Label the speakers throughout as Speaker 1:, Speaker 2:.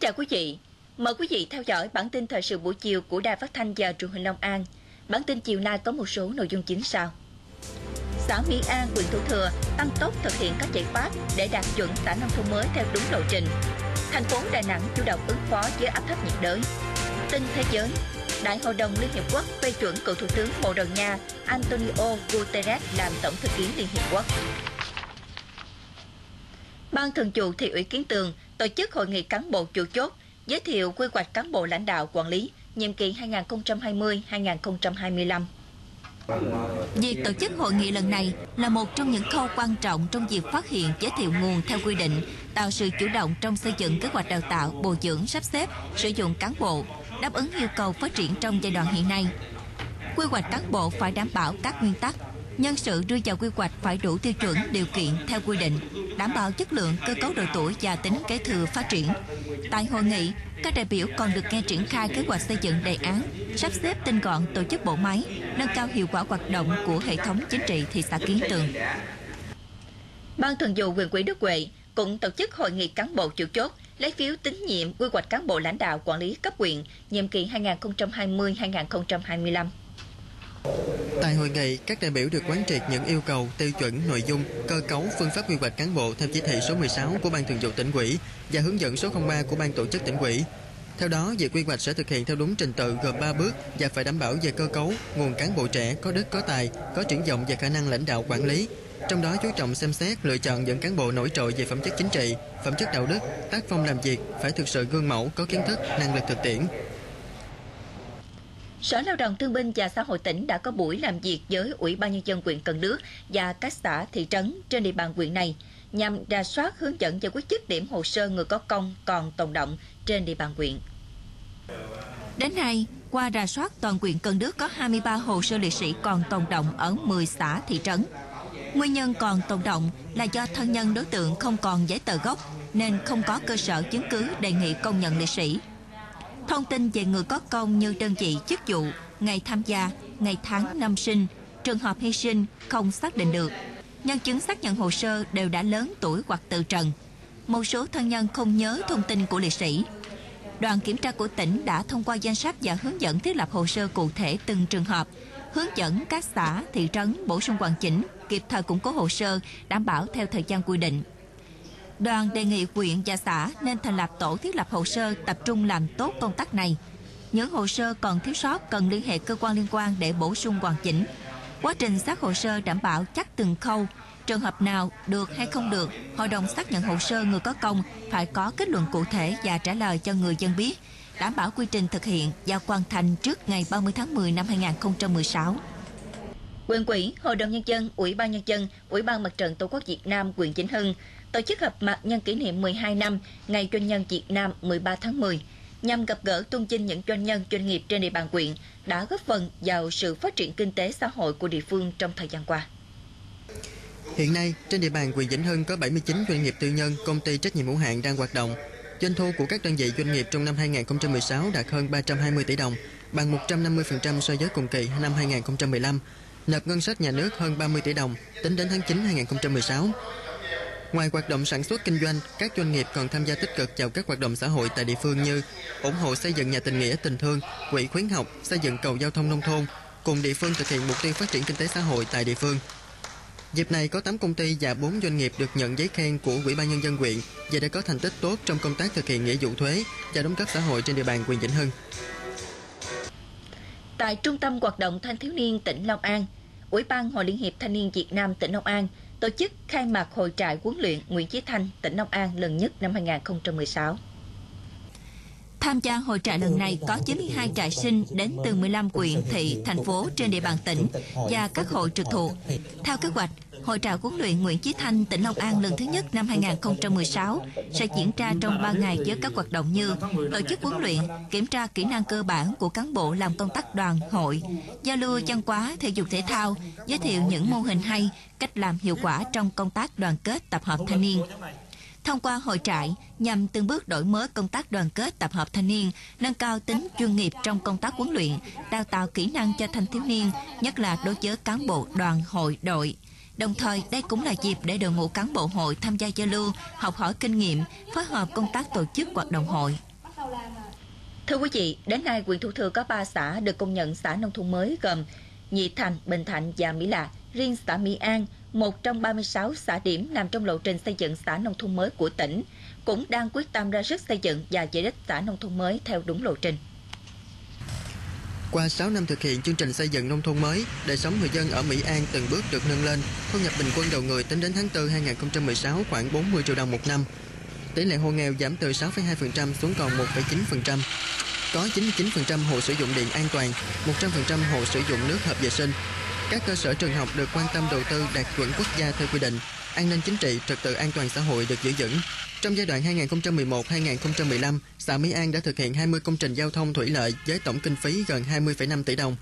Speaker 1: chào quý vị. Mời quý vị theo dõi bản tin thời sự buổi chiều của Đài Phát thanh và Truyền hình Long An. Bản tin chiều nay có một số nội dung chính sau. Xã Mỹ An, huyện Thủ Thừa tăng tốc thực hiện các giải pháp để đạt chuẩn xã nông thôn mới theo đúng lộ trình. Thành phố Đà Nẵng chủ động ứng phó với áp thấp nhiệt đới. Tin thế giới, Đại hội đồng Liên Hiệp Quốc phê chuẩn cựu Thủ tướng Bồ Đào Nha Antonio Guterres làm Tổng thư ký Liên Hiệp Quốc. Ban Thường vụ Thị ủy Kiến Tường tổ chức hội nghị cán bộ chủ chốt giới thiệu quy hoạch cán bộ lãnh đạo quản lý nhiệm kỳ 2020-2025.
Speaker 2: Việc tổ chức hội nghị lần này là một trong những khâu quan trọng trong việc phát hiện giới thiệu nguồn theo quy định, tạo sự chủ động trong xây dựng kế hoạch đào tạo, bồi dưỡng, sắp xếp, sử dụng cán bộ, đáp ứng yêu cầu phát triển trong giai đoạn hiện nay. Quy hoạch cán bộ phải đảm bảo các nguyên tắc, nhân sự đưa vào quy hoạch phải đủ tiêu chuẩn điều kiện theo quy định, đảm bảo chất lượng cơ cấu độ tuổi và tính kế thừa phát triển. Tại hội nghị, các đại biểu còn được nghe triển khai kế hoạch xây dựng đề án, sắp xếp tinh gọn tổ chức bộ máy, nâng cao hiệu quả hoạt động của hệ thống chính trị thị xã Kiến Tường.
Speaker 1: Ban Thường vụ huyện ủy Đức Huệ cũng tổ chức hội nghị cán bộ chủ chốt lấy phiếu tín nhiệm quy hoạch cán bộ lãnh đạo quản lý cấp huyện nhiệm kỳ 2020-2025.
Speaker 3: Tại hội nghị, các đại biểu được quán triệt những yêu cầu, tiêu chuẩn, nội dung, cơ cấu, phương pháp quy hoạch cán bộ theo chỉ thị số 16 của Ban Thường vụ tỉnh ủy và hướng dẫn số 03 của Ban tổ chức tỉnh ủy. Theo đó, việc quy hoạch sẽ thực hiện theo đúng trình tự gồm 3 bước và phải đảm bảo về cơ cấu, nguồn cán bộ trẻ có đức có tài, có triển vọng và khả năng lãnh đạo quản lý. Trong đó chú trọng xem xét lựa chọn những cán bộ nổi trội về phẩm chất chính trị, phẩm chất đạo đức, tác phong làm việc phải thực sự gương mẫu, có kiến thức, năng lực thực tiễn,
Speaker 1: Sở Lao động Thương binh và Xã hội tỉnh đã có buổi làm việc với Ủy ban Nhân dân huyện Cần Đước và các xã, thị trấn trên địa bàn huyện này nhằm ra soát hướng dẫn giải quyết dứt điểm hồ sơ người có công còn tồn động trên địa bàn huyện.
Speaker 2: Đến nay, qua rà soát toàn huyện Cần Đước có 23 hồ sơ liệt sĩ còn tồn động ở 10 xã, thị trấn. Nguyên nhân còn tồn động là do thân nhân đối tượng không còn giấy tờ gốc nên không có cơ sở chứng cứ đề nghị công nhận liệt sĩ. Thông tin về người có công như đơn vị chức vụ, ngày tham gia, ngày tháng năm sinh, trường hợp hy sinh không xác định được. Nhân chứng xác nhận hồ sơ đều đã lớn tuổi hoặc tự trần. Một số thân nhân không nhớ thông tin của liệt sĩ. Đoàn kiểm tra của tỉnh đã thông qua danh sách và hướng dẫn thiết lập hồ sơ cụ thể từng trường hợp, hướng dẫn các xã, thị trấn bổ sung hoàn chỉnh, kịp thời củng cố hồ sơ, đảm bảo theo thời gian quy định. Đoàn đề nghị huyện và xã nên thành lập tổ thiết lập hồ sơ tập trung làm tốt công tác này. Những hồ sơ còn thiếu sót cần liên hệ cơ quan liên quan để bổ sung hoàn chỉnh. Quá trình xác hồ sơ đảm bảo chắc từng khâu, trường hợp nào được hay không được, hội đồng xác nhận hồ sơ người có công phải có kết luận cụ thể và trả lời cho người dân biết, đảm bảo quy trình thực hiện và hoàn thành trước ngày 30 tháng 10 năm 2016.
Speaker 1: Quyền quỹ, Hội đồng Nhân dân, Ủy ban Nhân dân, Ủy ban Mặt trận Tổ quốc Việt Nam, quyền Vĩnh Hưng tổ chức họp mặt nhân kỷ niệm 12 năm Ngày Doanh nhân Việt Nam 13 tháng 10 nhằm gặp gỡ tôn vinh những doanh nhân doanh nghiệp trên địa bàn quyện đã góp phần vào sự phát triển kinh tế xã hội của địa phương trong thời gian qua.
Speaker 3: Hiện nay, trên địa bàn huyện Vĩnh Hưng có 79 doanh nghiệp tư nhân, công ty trách nhiệm hữu hạn đang hoạt động. Doanh thu của các đơn vị doanh nghiệp trong năm 2016 đạt hơn 320 tỷ đồng, bằng 150% so với cùng kỳ năm 2015. Nộp ngân sách nhà nước hơn 30 tỷ đồng tính đến tháng 9 2016. Ngoài hoạt động sản xuất kinh doanh, các doanh nghiệp còn tham gia tích cực vào các hoạt động xã hội tại địa phương như ủng hộ xây dựng nhà tình nghĩa tình thương, quỹ khuyến học, xây dựng cầu giao thông nông thôn, cùng địa phương thực hiện mục tiêu phát triển kinh tế xã hội tại địa phương. Dịp này có 8 công ty và 4 doanh nghiệp được nhận giấy khen của Ủy ban nhân dân huyện và đã có thành tích tốt trong công tác thực hiện nghĩa vụ thuế và đóng góp xã hội trên địa bàn huyện Vĩnh Hưng.
Speaker 1: Tại Trung tâm Hoạt động Thanh thiếu niên tỉnh Long An, Ủy ban Hội Liên hiệp Thanh niên Việt Nam tỉnh Long An tổ chức khai mạc hội trại huấn luyện Nguyễn Chí Thanh, tỉnh Long An lần nhất năm 2016.
Speaker 2: Tham gia hội trại lần này có 92 trại sinh đến từ 15 quyện, thị, thành phố trên địa bàn tỉnh và các hội trực thuộc. Theo kế hoạch, Hội trại huấn luyện Nguyễn Chí Thanh, tỉnh Long An lần thứ nhất năm 2016 sẽ diễn ra trong 3 ngày với các hoạt động như tổ chức huấn luyện, kiểm tra kỹ năng cơ bản của cán bộ làm công tác đoàn, hội, giao lưu văn hóa, thể dục thể thao, giới thiệu những mô hình hay, cách làm hiệu quả trong công tác đoàn kết tập hợp thanh niên. Thông qua hội trại nhằm từng bước đổi mới công tác đoàn kết tập hợp thanh niên, nâng cao tính chuyên nghiệp trong công tác huấn luyện, đào tạo kỹ năng cho thanh thiếu niên, nhất là đối với cán bộ đoàn hội đội. Đồng thời, đây cũng là dịp để đội ngũ cán bộ hội tham gia giao lưu, học hỏi kinh nghiệm, phối hợp công tác tổ chức hoạt động hội.
Speaker 1: Thưa quý vị, đến nay huyện Thủ Thừa có 3 xã được công nhận xã nông thôn mới gồm Nhị Thành, Bình Thạnh và Mỹ Lạc. Riêng xã Mỹ An, một trong 36 xã điểm nằm trong lộ trình xây dựng xã nông thôn mới của tỉnh, cũng đang quyết tâm ra sức xây dựng và giải đích xã nông thôn mới theo đúng lộ trình.
Speaker 3: Qua 6 năm thực hiện chương trình xây dựng nông thôn mới, đời sống người dân ở Mỹ An từng bước được nâng lên. Thu nhập bình quân đầu người tính đến tháng 4 2016 khoảng 40 triệu đồng một năm. Tỷ lệ hộ nghèo giảm từ 6,2% xuống còn 1,9%. Có 99% hộ sử dụng điện an toàn, 100% hộ sử dụng nước hợp vệ sinh. Các cơ sở trường học được quan tâm đầu tư đạt chuẩn quốc gia theo quy định. An ninh chính trị, trật tự an toàn xã hội được giữ vững. Trong giai đoạn 2011-2015, xã Mỹ An đã thực hiện 20 công trình giao thông thủy lợi với tổng kinh phí gần 20,5 tỷ đồng.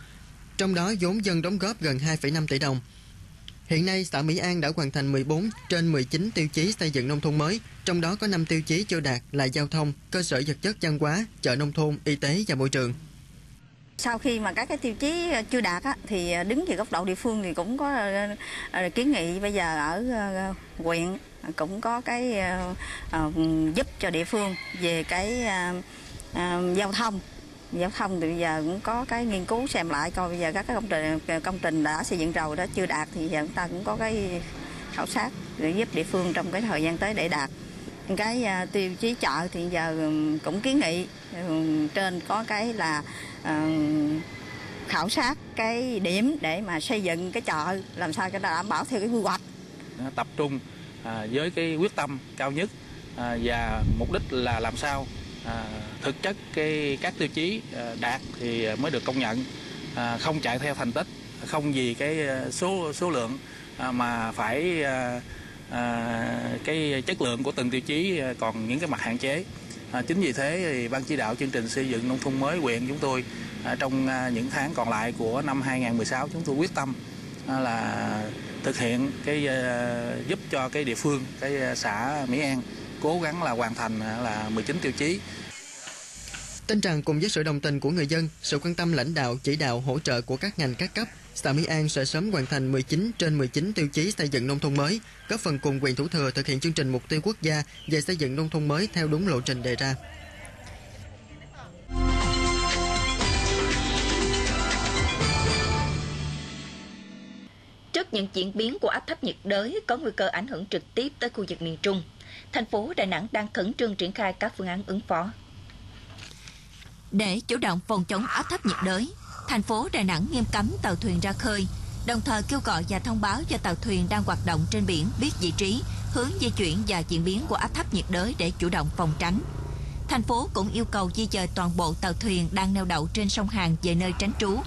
Speaker 3: Trong đó vốn dân đóng góp gần 2,5 tỷ đồng. Hiện nay, xã Mỹ An đã hoàn thành 14 trên 19 tiêu chí xây dựng nông thôn mới, trong đó có 5 tiêu chí chưa đạt là giao thông, cơ sở vật chất văn hóa, chợ nông thôn, y tế và môi trường.
Speaker 4: Sau khi mà các cái tiêu chí ờ, chưa đạt á, thì ờ, đứng về góc độ địa phương thì cũng có ờ, kiến nghị bây giờ ở huyện cũng có cái giúp cho địa phương về cái giao thông Dạ giao thông thì bây giờ cũng có cái nghiên cứu xem lại coi. Bây giờ các cái công trình công trình đã xây dựng rồi đó, chưa đạt thì giờ chúng ta cũng có cái khảo sát để giúp địa phương trong cái thời gian tới để đạt. Cái à, tiêu chí chợ thì giờ ừ, cũng kiến nghị ừ, trên có cái là ừ, khảo sát cái điểm để mà xây dựng cái chợ, làm sao cho đảm bảo theo cái quy hoạch.
Speaker 5: Tập trung à, với cái quyết tâm cao nhất à, và mục đích là làm sao à, thực chất cái các tiêu chí à, đạt thì mới được công nhận. À, không chạy theo thành tích không vì cái à, số số lượng à, mà phải à, à, cái chất lượng của từng tiêu chí à, còn những cái mặt hạn chế. À, chính vì thế thì ban chỉ đạo chương trình xây dựng nông thôn mới huyện chúng tôi à, trong à, những tháng còn lại của năm 2016 chúng tôi quyết tâm à, là thực hiện cái giúp cho cái địa phương cái xã Mỹ An cố gắng là hoàn thành là 19 tiêu chí
Speaker 3: Tin rằng cùng với sự đồng tình của người dân, sự quan tâm lãnh đạo, chỉ đạo, hỗ trợ của các ngành các cấp, xã Mỹ An sẽ sớm hoàn thành 19 trên 19 tiêu chí xây dựng nông thôn mới, góp phần cùng quyền thủ thừa thực hiện chương trình mục tiêu quốc gia về xây dựng nông thôn mới theo đúng lộ trình đề ra.
Speaker 1: Trước những diễn biến của áp thấp nhiệt đới có nguy cơ ảnh hưởng trực tiếp tới khu vực miền Trung, thành phố Đà Nẵng đang khẩn trương triển khai các phương án ứng phó.
Speaker 2: Để chủ động phòng chống áp thấp nhiệt đới, thành phố Đà Nẵng nghiêm cấm tàu thuyền ra khơi, đồng thời kêu gọi và thông báo cho tàu thuyền đang hoạt động trên biển biết vị trí, hướng di chuyển và diễn biến của áp thấp nhiệt đới để chủ động phòng tránh. Thành phố cũng yêu cầu di dời toàn bộ tàu thuyền đang neo đậu trên sông Hàn về nơi tránh trú,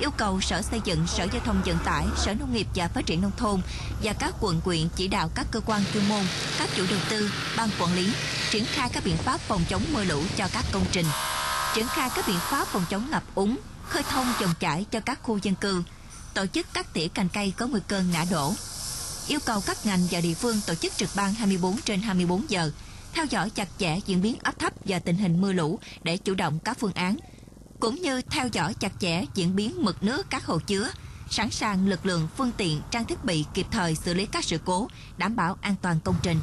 Speaker 2: yêu cầu Sở Xây dựng, Sở Giao thông Vận tải, Sở Nông nghiệp và Phát triển Nông thôn và các quận quyện chỉ đạo các cơ quan chuyên môn, các chủ đầu tư, ban quản lý triển khai các biện pháp phòng chống mưa lũ cho các công trình, triển khai các biện pháp phòng chống ngập úng, khơi thông dòng chảy cho các khu dân cư, tổ chức cắt tỉa cành cây có nguy cơ ngã đổ. Yêu cầu các ngành và địa phương tổ chức trực ban 24 trên 24 giờ, theo dõi chặt chẽ diễn biến áp thấp và tình hình mưa lũ để chủ động các phương án, cũng như theo dõi chặt chẽ diễn biến mực nước các hồ chứa, sẵn sàng lực lượng, phương tiện, trang thiết bị kịp thời xử lý các sự cố, đảm bảo an toàn công trình.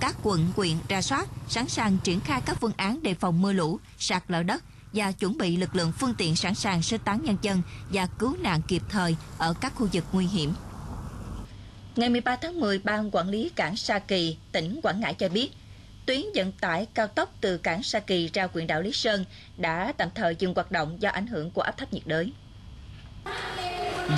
Speaker 2: Các quận, huyện ra soát, sẵn sàng triển khai các phương án đề phòng mưa lũ, sạt lở đất và chuẩn bị lực lượng phương tiện sẵn sàng sơ tán nhân dân và cứu nạn kịp thời ở các khu vực nguy hiểm.
Speaker 1: Ngày 13 tháng 10, Ban Quản lý Cảng Sa Kỳ, tỉnh Quảng Ngãi cho biết, tuyến vận tải cao tốc từ cảng Sa Kỳ ra huyện đảo Lý Sơn đã tạm thời dừng hoạt động do ảnh hưởng của áp thấp nhiệt đới.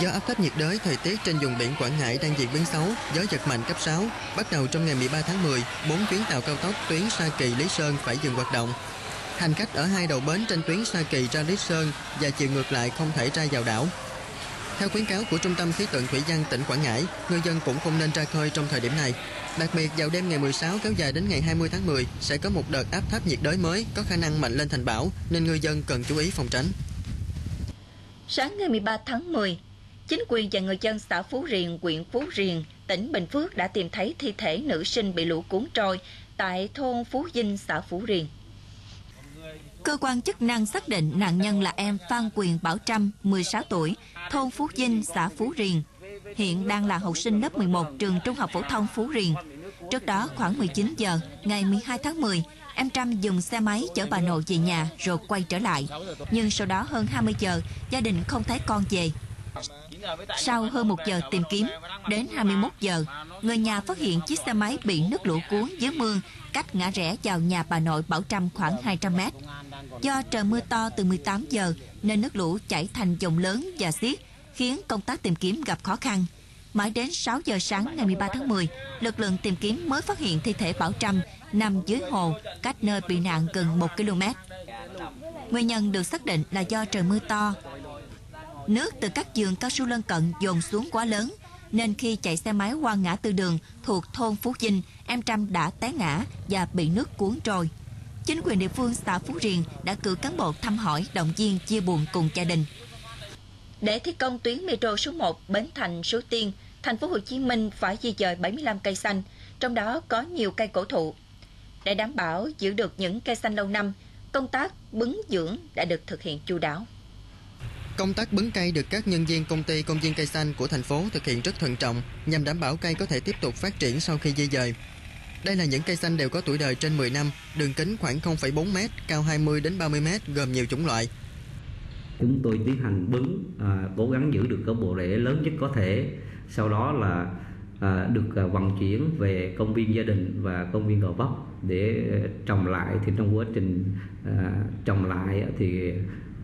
Speaker 3: Do áp thấp nhiệt đới, thời tiết trên vùng biển Quảng Ngãi đang diễn biến xấu, gió giật mạnh cấp 6. Bắt đầu trong ngày 13 tháng 10, 4 tuyến tàu cao tốc tuyến Sa Kỳ Lý Sơn phải dừng hoạt động. Hành khách ở hai đầu bến trên tuyến Sa Kỳ ra Lý Sơn và chiều ngược lại không thể ra vào đảo. Theo khuyến cáo của Trung tâm Khí tượng Thủy văn tỉnh Quảng Ngãi, người dân cũng không nên ra khơi trong thời điểm này. Đặc biệt vào đêm ngày 16 kéo dài đến ngày 20 tháng 10 sẽ có một đợt áp thấp nhiệt đới mới có khả năng mạnh lên thành bão nên người dân cần chú ý phòng tránh.
Speaker 1: Sáng ngày 13 tháng 10, chính quyền và người dân xã Phú Riềng, huyện Phú Riềng, tỉnh Bình Phước đã tìm thấy thi thể nữ sinh bị lũ cuốn trôi tại thôn Phú Dinh, xã Phú Riềng.
Speaker 2: Cơ quan chức năng xác định nạn nhân là em Phan Quyền Bảo Trâm, 16 tuổi, thôn Phú Vinh, xã Phú Riềng. Hiện đang là học sinh lớp 11 trường Trung học phổ thông Phú Riềng. Trước đó khoảng 19 giờ ngày 12 tháng 10, Em Trâm dùng xe máy chở bà nội về nhà rồi quay trở lại. Nhưng sau đó hơn 20 giờ, gia đình không thấy con về. Sau hơn một giờ tìm kiếm, đến 21 giờ, người nhà phát hiện chiếc xe máy bị nước lũ cuốn dưới mương, cách ngã rẽ vào nhà bà nội Bảo Trâm khoảng 200 mét. Do trời mưa to từ 18 giờ nên nước lũ chảy thành dòng lớn và xiết, khiến công tác tìm kiếm gặp khó khăn. Mãi đến 6 giờ sáng ngày 13 tháng 10, lực lượng tìm kiếm mới phát hiện thi thể Bảo Trâm nằm dưới hồ, cách nơi bị nạn gần 1 km. Nguyên nhân được xác định là do trời mưa to. Nước từ các giường cao su lân cận dồn xuống quá lớn, nên khi chạy xe máy qua ngã tư đường thuộc thôn Phú Vinh, em Trâm đã té ngã và bị nước cuốn trôi. Chính quyền địa phương xã Phú Riềng đã cử cán bộ thăm hỏi, động viên, chia buồn cùng gia đình.
Speaker 1: Để thi công tuyến metro số 1 Bến Thành Số Tiên, thành phố Hồ Chí Minh phải di dời 75 cây xanh, trong đó có nhiều cây cổ thụ. Để đảm bảo giữ được những cây xanh lâu năm, công tác bứng dưỡng đã được thực hiện chu đáo.
Speaker 3: Công tác bứng cây được các nhân viên công ty công viên cây xanh của thành phố thực hiện rất thận trọng nhằm đảm bảo cây có thể tiếp tục phát triển sau khi di dời. Đây là những cây xanh đều có tuổi đời trên 10 năm, đường kính khoảng 0,4 m, cao 20 đến 30 m, gồm nhiều chủng loại.
Speaker 6: Chúng tôi tiến hành bứng, à, cố gắng giữ được cái bộ rễ lớn nhất có thể. Sau đó là à, được à, vận chuyển về công viên gia đình và công viên Gò Vấp để à, trồng lại. Thì trong quá trình à, trồng lại thì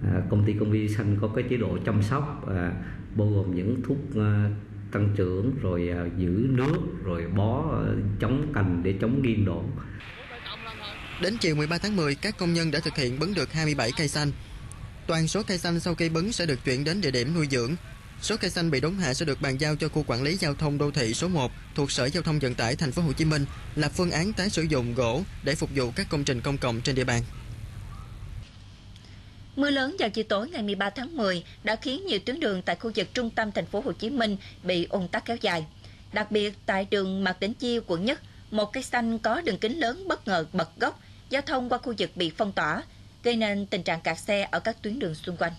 Speaker 6: à, công ty công viên xanh có cái chế độ chăm sóc à, bao gồm những thuốc à, tăng trưởng rồi à, giữ nước rồi bó à, chống cành để chống nghiêng đổ
Speaker 3: Đến chiều 13 tháng 10, các công nhân đã thực hiện bứng được 27 cây xanh. Toàn số cây xanh sau khi bứng sẽ được chuyển đến địa điểm nuôi dưỡng. Số cây xanh bị đốn hạ sẽ được bàn giao cho khu quản lý giao thông đô thị số 1 thuộc Sở Giao thông Vận tải thành phố Hồ Chí Minh là phương án tái sử dụng gỗ để phục vụ các công trình công cộng trên địa bàn.
Speaker 1: Mưa lớn vào chiều tối ngày 13 tháng 10 đã khiến nhiều tuyến đường tại khu vực trung tâm thành phố Hồ Chí Minh bị ùn tắc kéo dài. Đặc biệt tại đường Mạc Đỉnh Chiêu, quận Nhất, một cây xanh có đường kính lớn bất ngờ bật gốc, giao thông qua khu vực bị phong tỏa, gây nên tình trạng kẹt xe ở các tuyến đường xung quanh.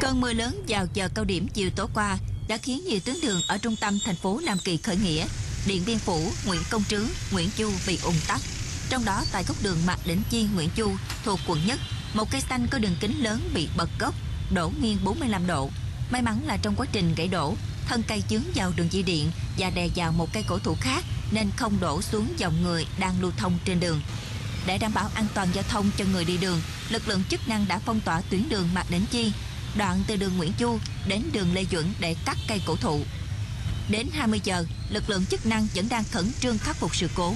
Speaker 2: Cơn mưa lớn vào giờ cao điểm chiều tối qua đã khiến nhiều tuyến đường ở trung tâm thành phố Nam Kỳ khởi nghĩa, Điện Biên Phủ, Nguyễn Công Trứ, Nguyễn Chu bị ùn tắc. Trong đó tại góc đường Mạc Đỉnh Chi, Nguyễn Chu thuộc quận Nhất, một cây xanh có đường kính lớn bị bật gốc, đổ nghiêng 45 độ. May mắn là trong quá trình gãy đổ, thân cây chướng vào đường dây điện và đè vào một cây cổ thụ khác nên không đổ xuống dòng người đang lưu thông trên đường. Để đảm bảo an toàn giao thông cho người đi đường, lực lượng chức năng đã phong tỏa tuyến đường Mạc Đỉnh Chi, đoạn từ đường Nguyễn Chu đến đường Lê Duẩn để cắt cây cổ thụ. Đến 20 giờ, lực lượng chức năng vẫn đang khẩn trương khắc phục sự cố.